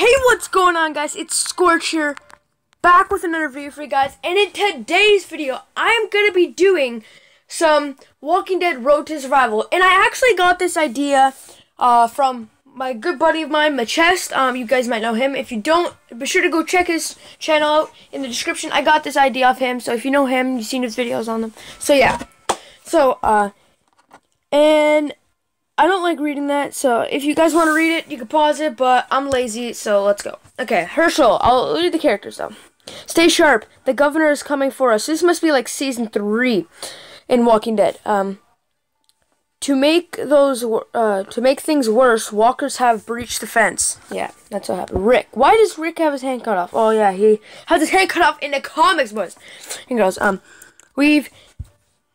Hey, what's going on, guys? It's Scorch here, back with another video for you guys. And in today's video, I am going to be doing some Walking Dead Road to Survival. And I actually got this idea uh, from my good buddy of mine, Matcheste. Um, you guys might know him. If you don't, be sure to go check his channel out in the description. I got this idea off him, so if you know him, you've seen his videos on them. So yeah. So, uh, and I don't like reading that, so if you guys want to read it, you can pause it, but I'm lazy, so let's go. Okay, Hershel, I'll read the characters though. Stay sharp. The governor is coming for us. This must be like season three in Walking Dead. Um, to make those uh, to make things worse, walkers have breached the fence. Yeah, that's what happened. Rick, why does Rick have his hand cut off? Oh yeah, he has his hand cut off in the comics, boys. He goes, um, we've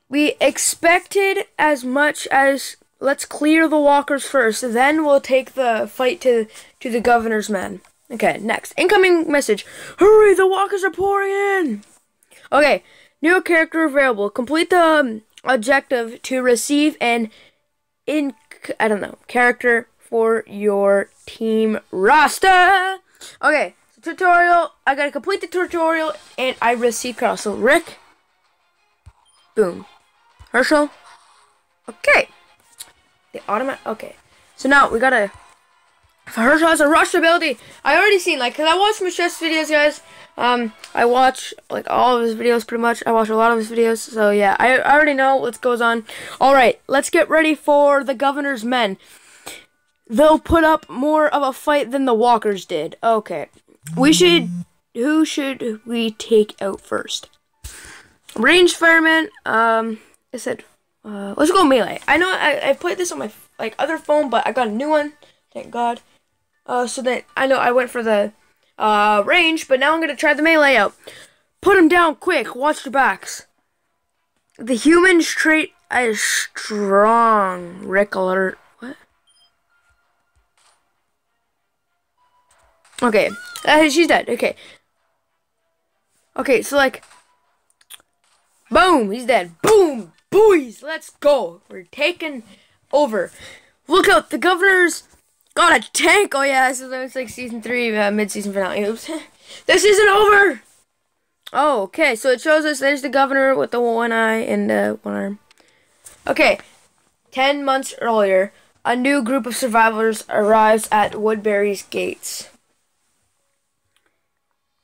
we expected as much as let's clear the walkers first, then we'll take the fight to to the governor's men. Okay, next incoming message. Hurry, the walkers are pouring in. Okay, new character available. Complete the um, objective to receive an in I don't know character for your team roster. Okay, so tutorial. I gotta complete the tutorial and I receive. So Rick, boom, Hershel. Okay, the automatic. Okay, so now we gotta. Hershel has a rush ability. I already seen like cause I watch Matcheste's videos, guys. Um, I watch like all of his videos pretty much. I watch a lot of his videos, so yeah, I, I already know what goes on. All right, let's get ready for the governor's men. They'll put up more of a fight than the walkers did. Okay, we should. Who should we take out first? Range fireman. Um, I said, uh, let's go melee. I know I I played this on my like other phone, but I got a new one. Thank God. Uh, so that I know I went for the uh, range, but now I'm to try the melee out. Put him down quick. Watch your backs. The human's trait is strong. Rick alert. What? Okay. Uh, she's dead. Okay. Okay, so like... Boom! He's dead. Boom! Boys! Let's go! We're taking over. Look out! The governor's Got a tank! Oh yeah, this is like season three, uh, mid-season finale. Oops. this isn't over! Oh, okay, so it shows us there's the governor with the one eye and uh, one arm. Okay, ten months earlier, a new group of survivors arrives at Woodbury's gates.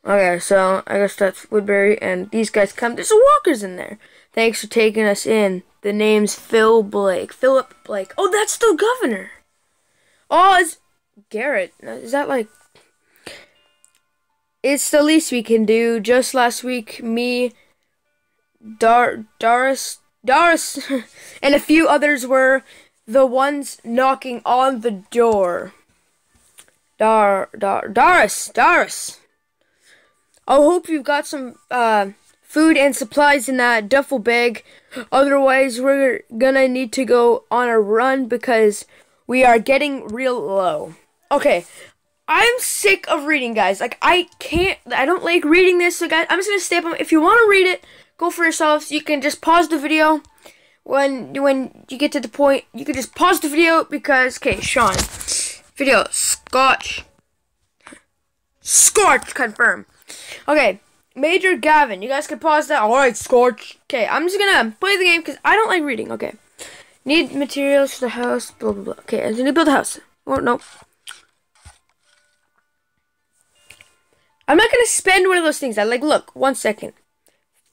Okay, so I guess that's Woodbury, and these guys come. There's walkers in there. Thanks for taking us in. The name's Phil Blake. Philip Blake. Oh, that's the governor. Oh, it's Garrett. Is that like... It's the least we can do. Just last week, me, Dar Doris, Doris, and a few others were the ones knocking on the door. Dar, Dar, Doris, Doris. I hope you've got some uh, food and supplies in that duffel bag. Otherwise, we're gonna need to go on a run because we are getting real low. Okay, I'm sick of reading, guys. Like, I can't, I don't like reading this, so guys, I'm just gonna stay up. If you want to read it, go for yourselves. You can just pause the video when when you get to the point. You can just pause the video because, okay, Sean, video, Scotch, Scorch, confirm. Okay, Major Gavin, you guys can pause that. All right, Scorch. Okay, I'm just gonna play the game because I don't like reading. Okay. Need materials for the house, blah, blah, blah. Okay, I need to build a house. Oh, no. I'm not to spend one of those things. I like, look, one second.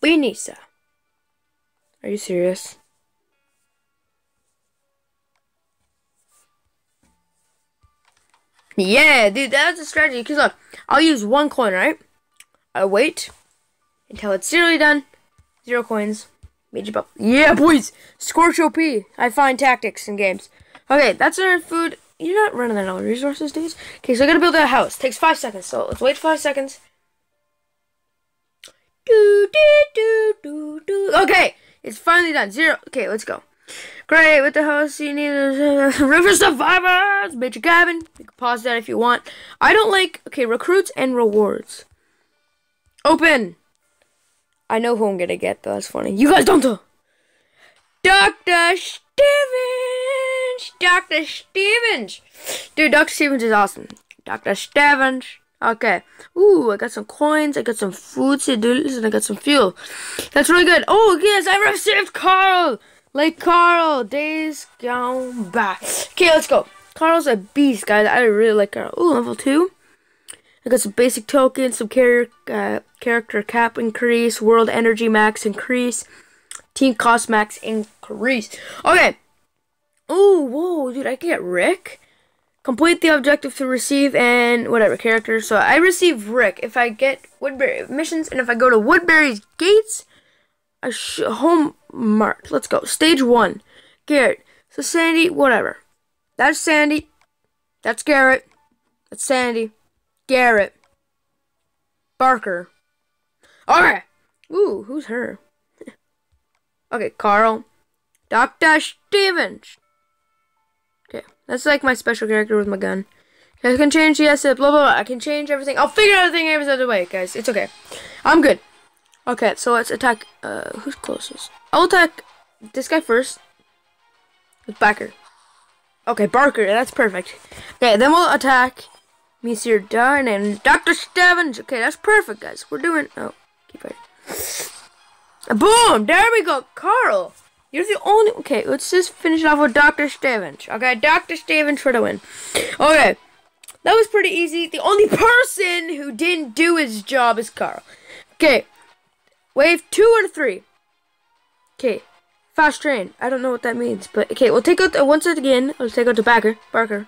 We need Finisa. Are you serious? Yeah, dude, that's a strategy. Because look, I'll use one coin, right? I wait until it's zero done. Zero coins. Major buff. Yeah, boys! Scorch OP. I find tactics in games. Okay, that's our food. You're not running out of resources, dudes. Okay, so I gotta build a house. Takes five seconds, so let's wait five seconds. Do, do, do, do, do. Okay, it's finally done. Zero. Okay, let's go. Great, with the house, you need a uh, river survivors, Major Gavin. You can pause that if you want. I don't like, okay, recruits and rewards. Open. I know who I'm gonna get though. That's funny. You guys don't know. Dr. Stevens! Dr. Stevens! Dude, Dr. Stevens is awesome. Dr. Stevens. Okay. Ooh, I got some coins. I got some food noodles, and I got some fuel. That's really good. Oh, yes, I received Carl. Like Carl, days gone by. Okay, let's go. Carl's a beast, guys. I really like Carl. Ooh, level two. I got some basic tokens, some char uh, character cap increase, world energy max increase, team cost max increase. Okay. Oh, whoa, dude, I can get Rick. Complete the objective to receive and whatever character. So I receive Rick if I get Woodbury missions, and if I go to Woodbury's gates, I sh home mark. Let's go. Stage one. Garrett. So Sandy, whatever. That's Sandy. That's Garrett. That's Sandy. Garrett. Barker. Alright. Ooh, who's her? okay, Carl. Dr. Stevens. Okay, that's like my special character with my gun. I can change yes, blah, blah, blah. I can change everything. I'll figure everything out of the way, guys. It's okay. I'm good. Okay, so let's attack, uh, who's closest? I'll attack this guy first. With Barker. Okay, Barker, that's perfect. Okay, then we'll attack Monsieur Darn and Dr. Stevens. Okay, that's perfect, guys. We're doing... Oh, keep fighting. Boom! There we go. Carl, you're the only... Okay, let's just finish off with Dr. Stevens. Okay, Dr. Stevens for the win. Okay, that was pretty easy. The only person who didn't do his job is Carl. Okay, wave two or three. Okay, fast train. I don't know what that means, but okay, we'll take out the once again. Let's take out the Barker. Barker.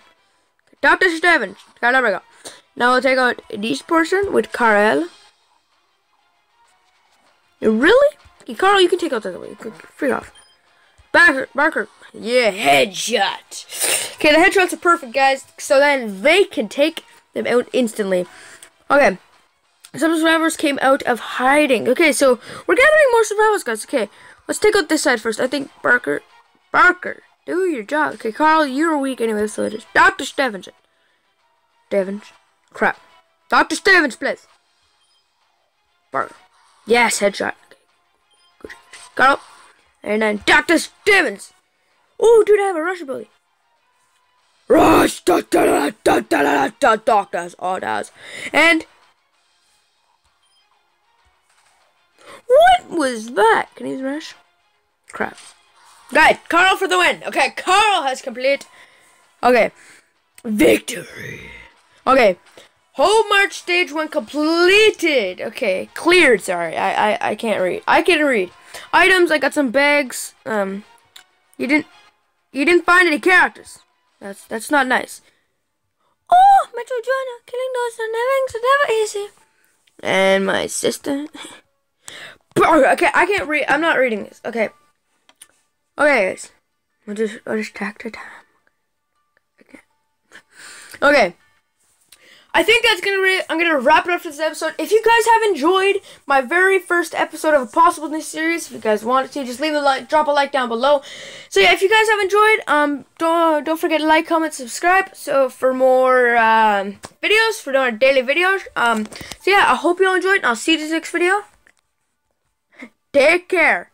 Dr. We go. Now we'll take out this person with Carl. Really? Okay, Carl, you can take out that way. Free off. Barker, Barker. Yeah, headshot. Okay, the headshots are perfect, guys. So then they can take them out instantly. Okay. Some survivors came out of hiding. Okay, so we're gathering more survivors, guys. Okay, let's take out this side first. I think Barker. Barker. Do your job. Okay, Carl, you're weak anyway, so it is. Dr. Stevens. Stevens. Crap. Dr. Stevens, please. Barker. Yes, headshot. Okay. Carl. And then Dr. Stevens. Oh, dude, I have a rush ability. Rush! Da, da, da, doctors. And. What was that? Can he rush? Crap. Good. Carl for the win. Okay, Carl has complete. Okay. Victory. Okay. Home march stage one completed. Okay, cleared. Sorry, I, I I can't read. I can't read. Items. I got some bags. Um, you didn't you didn't find any characters. That's that's not nice. Oh, Metro Joanna, killing those are never never easy. And my sister. okay, I can't read. I'm not reading this. Okay. Okay, guys. We'll just, I'll just track the time. Okay. Okay. I think that's gonna re- I'm gonna wrap it up for this episode. If you guys have enjoyed my very first episode of a possible new series, if you guys wanted to, just leave a like, drop a like down below. So yeah, if you guys have enjoyed, um, don't don't forget to like, comment, subscribe. So for more um, videos, for more daily videos. Um, so yeah, I hope you all enjoyed, and I'll see you in the next video. Take care.